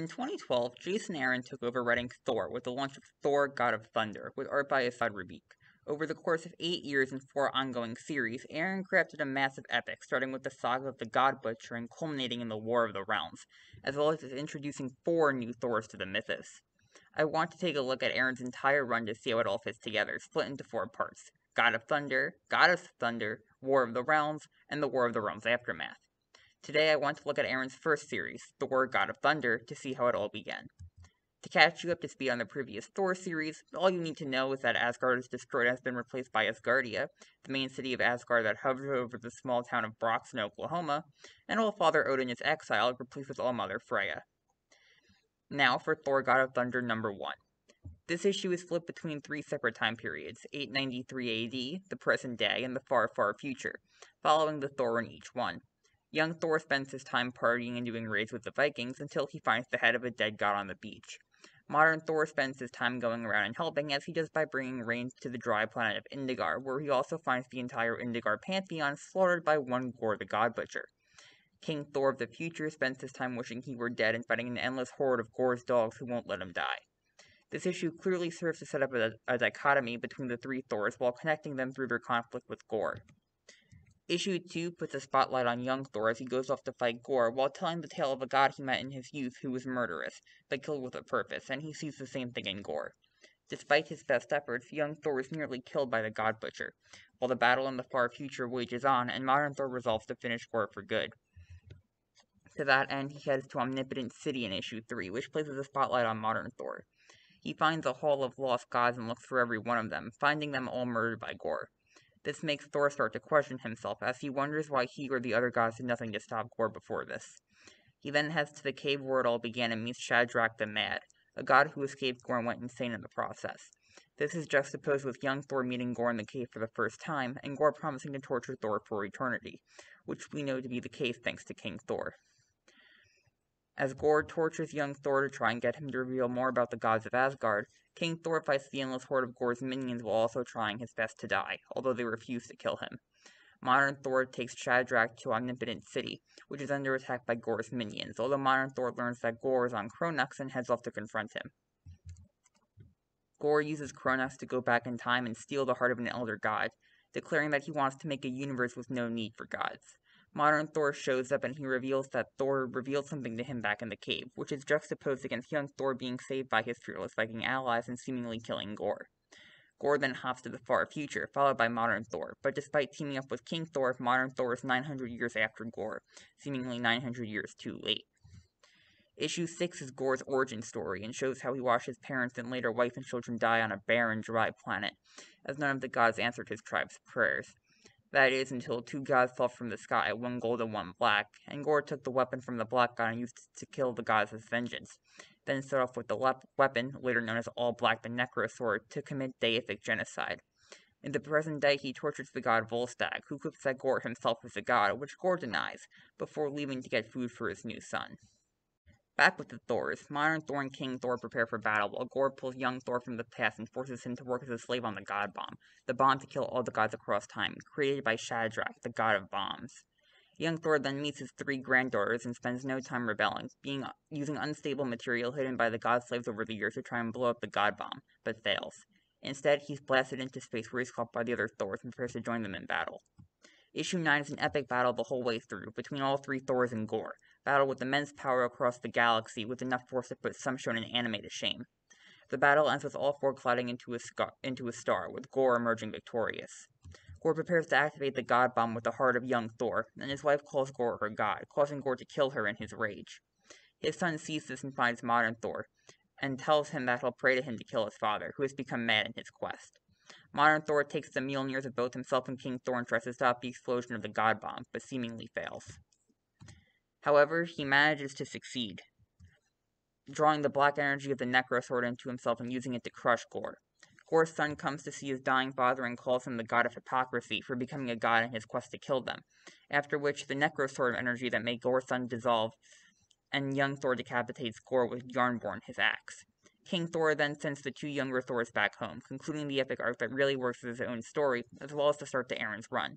In 2012, Jason Aaron took over writing Thor with the launch of Thor God of Thunder, with art by Esad Ribic. Over the course of eight years and four ongoing series, Aaron crafted a massive epic, starting with the saga of the God Butcher and culminating in the War of the Realms, as well as introducing four new Thors to the mythos. I want to take a look at Aaron's entire run to see how it all fits together, split into four parts God of Thunder, Goddess of Thunder, War of the Realms, and the War of the Realms Aftermath. Today I want to look at Aaron's first series, Thor God of Thunder, to see how it all began. To catch you up to speed on the previous Thor series, all you need to know is that Asgard is destroyed and has been replaced by Asgardia, the main city of Asgard that hovers over the small town of Broxton, Oklahoma, and All-Father Odin is exiled, replaced with All-Mother Freya. Now for Thor God of Thunder number 1. This issue is split between three separate time periods, 893 AD, the present day, and the far, far future, following the Thor in each one. Young Thor spends his time partying and doing raids with the Vikings until he finds the head of a dead god on the beach. Modern Thor spends his time going around and helping, as he does by bringing rain to the dry planet of Indegard, where he also finds the entire Indegard pantheon slaughtered by one Gorr the God Butcher. King Thor of the future spends his time wishing he were dead and fighting an endless horde of Gorr's dogs who won't let him die. This issue clearly serves to set up a, a dichotomy between the three Thors while connecting them through their conflict with Gorr. Issue 2 puts a spotlight on young Thor as he goes off to fight Gorr while telling the tale of a god he met in his youth who was murderous, but killed with a purpose, and he sees the same thing in Gorr. Despite his best efforts, young Thor is nearly killed by the God Butcher, while the battle in the far future wages on, and modern Thor resolves to finish Gorr for good. To that end, he heads to Omnipotent City in issue 3, which places a spotlight on modern Thor. He finds a hall of lost gods and looks for every one of them, finding them all murdered by Gorr. This makes Thor start to question himself, as he wonders why he or the other gods did nothing to stop Gorr before this. He then heads to the cave where it all began and meets Shadrach the Mad, a god who escaped Gorr and went insane in the process. This is juxtaposed with young Thor meeting Gorr in the cave for the first time, and Gorr promising to torture Thor for eternity, which we know to be the case thanks to King Thor. As Gorr tortures young Thor to try and get him to reveal more about the gods of Asgard, King Thor fights the endless horde of Gorr's minions while also trying his best to die, although they refuse to kill him. Modern Thor takes Shadrach to Omnipotent City, which is under attack by Gorr's minions, although Modern Thor learns that Gorr is on Chronox and heads off to confront him. Gorr uses Chronox to go back in time and steal the heart of an elder god, declaring that he wants to make a universe with no need for gods. Modern Thor shows up and he reveals that Thor revealed something to him back in the cave, which is juxtaposed against young Thor being saved by his fearless Viking allies and seemingly killing Gorr. Gorr then hops to the far future, followed by modern Thor, but despite teaming up with King Thor, modern Thor is 900 years after Gorr, seemingly 900 years too late. Issue 6 is Gorr's origin story and shows how he watched his parents and later wife and children die on a barren, dry planet, as none of the gods answered his tribe's prayers. That is, until two gods fell from the sky, one gold and one black, and Gorr took the weapon from the black god and used it to kill the gods as vengeance. Then set off with the le- weapon, later known as All Black the Necrosword, to commit deific genocide. In the present day, he tortures the god Volstagg, who claims that Gorr himself is a god, which Gorr denies, before leaving to get food for his new son. Back with the Thors, modern Thor and King Thor prepare for battle, while Gorr pulls young Thor from the past and forces him to work as a slave on the God Bomb, the bomb to kill all the gods across time, created by Shadrach, the god of bombs. Young Thor then meets his three granddaughters and spends no time rebelling, being using unstable material hidden by the god slaves over the years to try and blow up the God Bomb, but fails. Instead, he's blasted into space where he's caught by the other Thors and prepares to join them in battle. Issue 9 is an epic battle the whole way through, between all three Thors and Gorr, battle with immense power across the galaxy with enough force to put some shonen anime to shame. The battle ends with all four colliding into a, into a star, with Gorr emerging victorious. Gorr prepares to activate the God Bomb with the heart of young Thor, and his wife calls Gorr her god, causing Gorr to kill her in his rage. His son sees this and finds modern Thor, and tells him that he'll pray to him to kill his father, who has become mad in his quest. Modern Thor takes the Mjolnirs of both himself and King Thor and to stop the explosion of the God Bomb, but seemingly fails. However, he manages to succeed, drawing the black energy of the Necrosword into himself and using it to crush Gorr. Gorr's son comes to see his dying father and calls him the god of hypocrisy for becoming a god in his quest to kill them, after which the Necrosword energy that made Gorr's son dissolve, and young Thor decapitates Gorr with Jarnbjorn, his axe. King Thor then sends the two younger Thors back home, concluding the epic arc that really works as his own story, as well as the start to Aaron's run.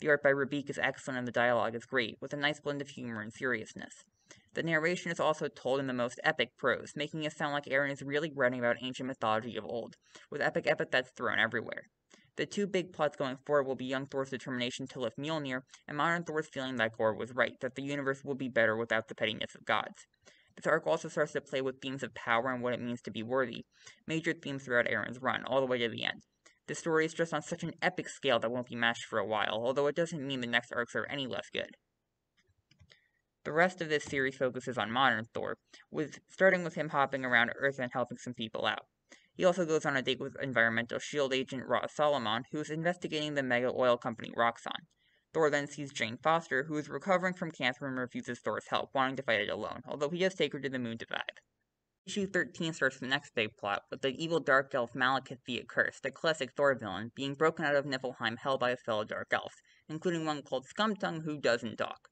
The art by Ribic is excellent and the dialogue is great, with a nice blend of humor and seriousness. The narration is also told in the most epic prose, making it sound like Aaron is really writing about ancient mythology of old, with epic epithets thrown everywhere. The two big plots going forward will be young Thor's determination to lift Mjolnir, and modern Thor's feeling that Gorr was right, that the universe would be better without the pettiness of gods. This arc also starts to play with themes of power and what it means to be worthy, major themes throughout Aaron's run, all the way to the end. The story is just on such an epic scale that won't be matched for a while, although it doesn't mean the next arcs are any less good. The rest of this series focuses on modern Thor, with starting with him hopping around Earth and helping some people out. He also goes on a date with environmental shield agent Roz Solomon, who is investigating the mega oil company Roxxon. Thor then sees Jane Foster, who is recovering from cancer and refuses Thor's help, wanting to fight it alone, although he does take her to the moon to vibe. Issue 13 starts the next big plot, with the evil Dark Elf Malekith the Accursed, a classic Thor villain, being broken out of Niflheim held by his fellow Dark Elves, including one called Scumtongue who doesn't talk.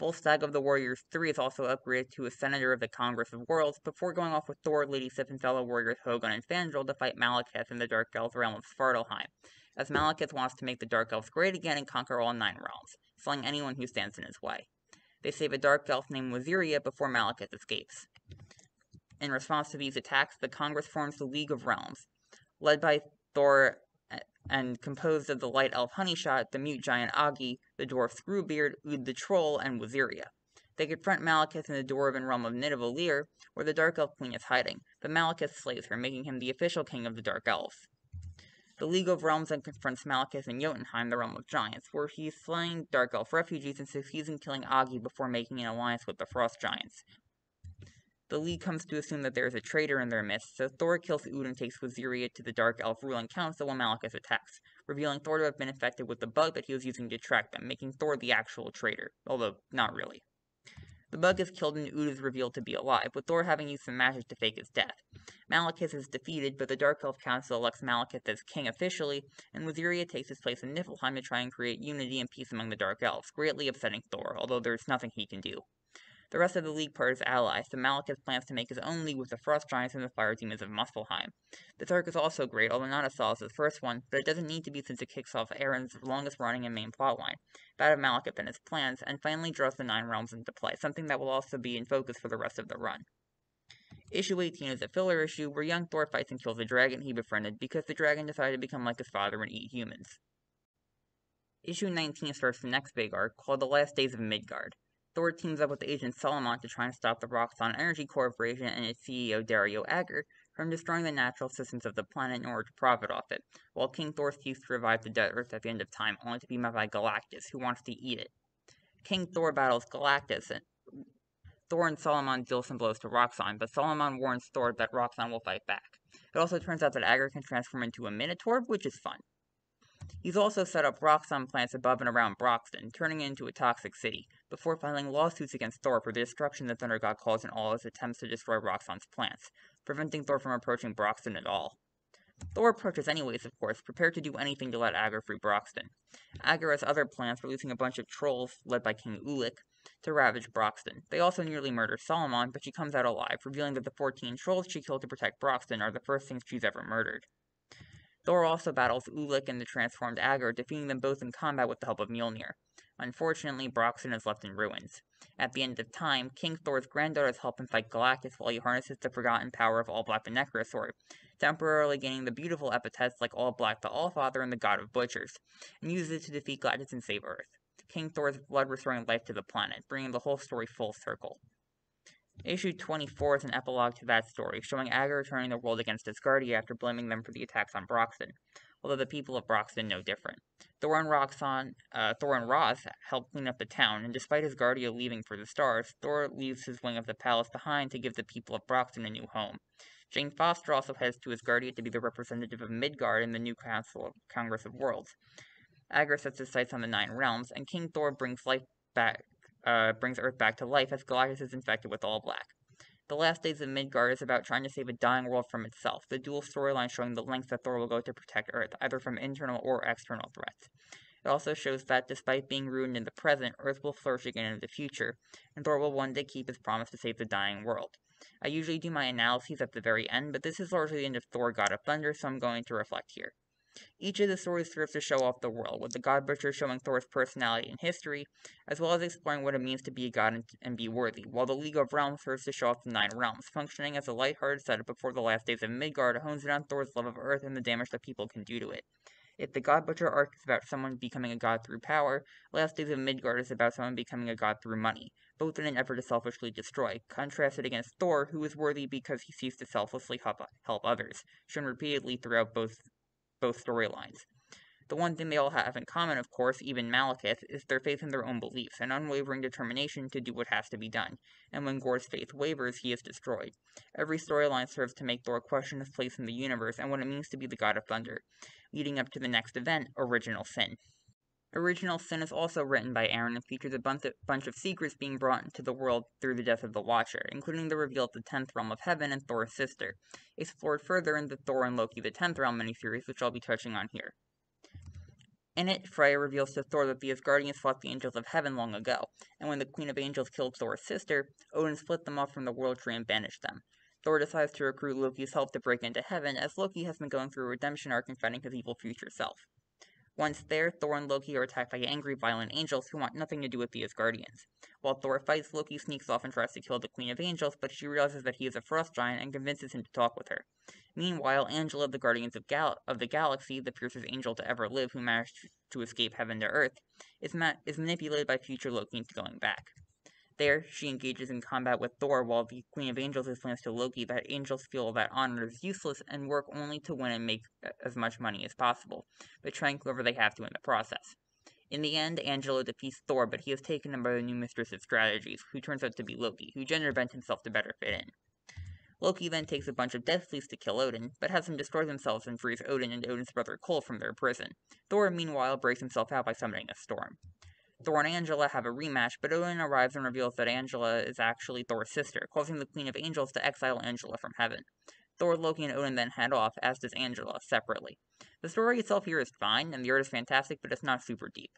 Volstagg of the Warriors 3 is also upgraded to a Senator of the Congress of Worlds before going off with Thor, Lady Sif, and fellow warriors Hogun and Fandral to fight Malekith in the Dark Elf realm of Svartalfheim, as Malekith wants to make the Dark Elves great again and conquer all nine realms, slaying anyone who stands in his way. They save a Dark Elf named Waziria before Malekith escapes. In response to these attacks, the Congress forms the League of Realms, led by Thor and composed of the light elf Honeyshot, the mute giant Agi, the dwarf Screwbeard, Ood the troll, and Waziria. They confront Malekith in the dwarven realm of Nidavellir, where the Dark Elf Queen is hiding, but Malekith slays her, making him the official king of the Dark Elves. The League of Realms then confronts Malekith in Jotunheim, the realm of giants, where he is slaying Dark Elf refugees and succeeds in killing Agi before making an alliance with the Frost Giants, the League comes to assume that there is a traitor in their midst, so Thor kills Ood and takes Waziria to the Dark Elf ruling council while Malekith attacks, revealing Thor to have been infected with the bug that he was using to track them, making Thor the actual traitor, although not really. The bug is killed and Ood is revealed to be alive, with Thor having used some magic to fake his death. Malekith is defeated, but the Dark Elf Council elects Malekith as king officially, and Waziria takes his place in Niflheim to try and create unity and peace among the Dark Elves, greatly upsetting Thor, although there's nothing he can do. The rest of the League part is allies, so Malekith plans to make his own league with the Frost Giants and the Fire Demons of Muspelheim. This arc is also great, although not as solid as the first one, but it doesn't need to be since it kicks off Aaron's longest running and main plotline, that of Malekith and his plans, and finally draws the Nine Realms into play, something that will also be in focus for the rest of the run. Issue 18 is a filler issue where young Thor fights and kills a dragon he befriended because the dragon decided to become like his father and eat humans. Issue 19 starts the next big arc, called The Last Days of Midgard. Thor teams up with Agent Solomon to try and stop the Roxxon Energy Corporation and its CEO Dario Agger from destroying the natural systems of the planet in order to profit off it, while King Thor seeks to revive the dead Earth at the end of time, only to be met by Galactus, who wants to eat it. King Thor battles Galactus, and Thor and Solomon deal some blows to Roxxon, but Solomon warns Thor that Roxxon will fight back. It also turns out that Agger can transform into a Minotaur, which is fun. He's also set up Roxxon plants above and around Broxton, turning it into a toxic city, before filing lawsuits against Thor for the destruction that Thunder God caused in all his attempts to destroy Roxxon's plants, preventing Thor from approaching Broxton at all. Thor approaches anyways, of course, prepared to do anything to let Agger free Broxton. Agger has other plans, releasing a bunch of trolls, led by King Ulik, to ravage Broxton. They also nearly murder Solomon, but she comes out alive, revealing that the 14 trolls she killed to protect Broxton are the first things she's ever murdered. Thor also battles Ulik and the transformed Agger, defeating them both in combat with the help of Mjolnir. Unfortunately, Broxton is left in ruins. At the end of time, King Thor's granddaughters help him fight Galactus while he harnesses the forgotten power of All Black the Necrosword, temporarily gaining the beautiful epithets like All Black the Allfather and the God of Butchers, and uses it to defeat Galactus and save Earth. King Thor's blood restoring life to the planet, bringing the whole story full circle. Issue 24 is an epilogue to that story, showing Agger turning the world against Asgardia after blaming them for the attacks on Broxton, although the people of Broxton know different. Thor and Roxxon, uh, Thor and Roz help clean up the town, and despite Asgardia leaving for the stars, Thor leaves his wing of the palace behind to give the people of Broxton a new home. Jane Foster also heads to his Asgardia to be the representative of Midgard in the new Council of Congress of Worlds. Agger sets his sights on the Nine Realms, and King Thor brings life back uh, brings Earth back to life as Galactus is infected with All Black. The Last Days of Midgard is about trying to save a dying world from itself, the dual storyline showing the lengths that Thor will go to protect Earth, either from internal or external threats. It also shows that despite being ruined in the present, Earth will flourish again in the future, and Thor will one day keep his promise to save the dying world. I usually do my analyses at the very end, but this is largely the end of Thor God of Thunder, so I'm going to reflect here. Each of the stories serves to show off the world, with the God Butcher showing Thor's personality and history, as well as exploring what it means to be a god and, and be worthy, while the League of Realms serves to show off the Nine Realms, functioning as a light-hearted setup before the last days of Midgard hones in on Thor's love of Earth and the damage that people can do to it. If the God Butcher arc is about someone becoming a god through power, Last Days of Midgard is about someone becoming a god through money, both in an effort to selfishly destroy, contrasted against Thor, who is worthy because he seeks to selflessly help, help others, shown repeatedly throughout both, both storylines. The one thing they all have in common, of course, even Malekith, is their faith in their own beliefs and unwavering determination to do what has to be done, and when Gorr's faith wavers, he is destroyed. Every storyline serves to make Thor question his place in the universe and what it means to be the god of thunder, leading up to the next event, Original Sin. Original Sin is also written by Aaron and features a bunch of, secrets being brought into the world through the death of the Watcher, including the reveal of the Tenth Realm of Heaven and Thor's sister, explored further in the Thor and Loki the Tenth Realm miniseries, which I'll be touching on here. In it, Freya reveals to Thor that the Asgardians fought the angels of heaven long ago, and when the Queen of Angels killed Thor's sister, Odin split them off from the world tree and banished them. Thor decides to recruit Loki's help to break into heaven, as Loki has been going through a redemption arc and fighting his evil future self. Once there, Thor and Loki are attacked by angry, violent angels who want nothing to do with the Asgardians. While Thor fights, Loki sneaks off and tries to kill the Queen of Angels, but she realizes that he is a frost giant and convinces him to talk with her. Meanwhile, Angela, the Guardians of, Gal- of the Galaxy, the fiercest angel to ever live who managed to escape heaven to earth, is, ma- is manipulated by future Loki into going back. There, she engages in combat with Thor while the Queen of Angels explains to Loki that angels feel that honor is useless and work only to win and make as much money as possible, betraying whoever they have to in the process. In the end, Angela defeats Thor, but he is taken in by the new mistress of strategies, who turns out to be Loki, who gender bent himself to better fit in. Loki then takes a bunch of Death Fleas to kill Odin, but has them destroy themselves and frees Odin and Odin's brother Kol from their prison. Thor, meanwhile, breaks himself out by summoning a storm. Thor and Angela have a rematch, but Odin arrives and reveals that Angela is actually Thor's sister, causing the Queen of Angels to exile Angela from heaven. Thor, Loki, and Odin then head off, as does Angela, separately. The story itself here is fine, and the art is fantastic, but it's not super deep.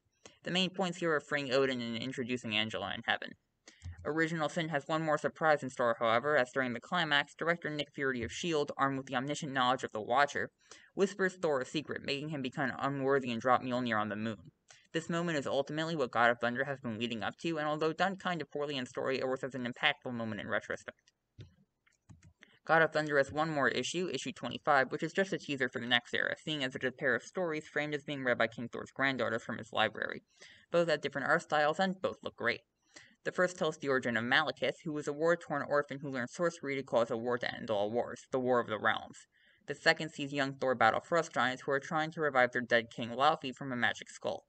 The main points here are freeing Odin and introducing Angela in heaven. Original Sin has one more surprise in store, however, as during the climax, director Nick Fury of S.H.I.E.L.D., armed with the omniscient knowledge of the Watcher, whispers Thor a secret, making him become unworthy and drop Mjolnir on the moon. This moment is ultimately what God of Thunder has been leading up to, and although done kind of poorly in story, it works as an impactful moment in retrospect. God of Thunder has one more issue, issue 25, which is just a teaser for the next era, seeing as it is a pair of stories framed as being read by King Thor's granddaughters from his library. Both have different art styles, and both look great. The first tells the origin of Malekith, who was a war-torn orphan who learned sorcery to cause a war to end all wars, the War of the Realms. The second sees young Thor battle frost giants who are trying to revive their dead king Laufey from a magic skull.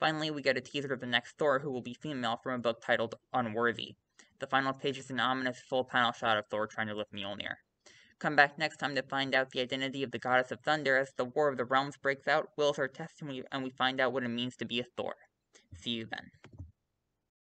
Finally, we get a teaser of the next Thor, who will be female, from a book titled Unworthy. The final page is an ominous full panel shot of Thor trying to lift Mjolnir. Come back next time to find out the identity of the goddess of thunder as the War of the Realms breaks out, wills are tested, and we find out what it means to be a Thor. See you then.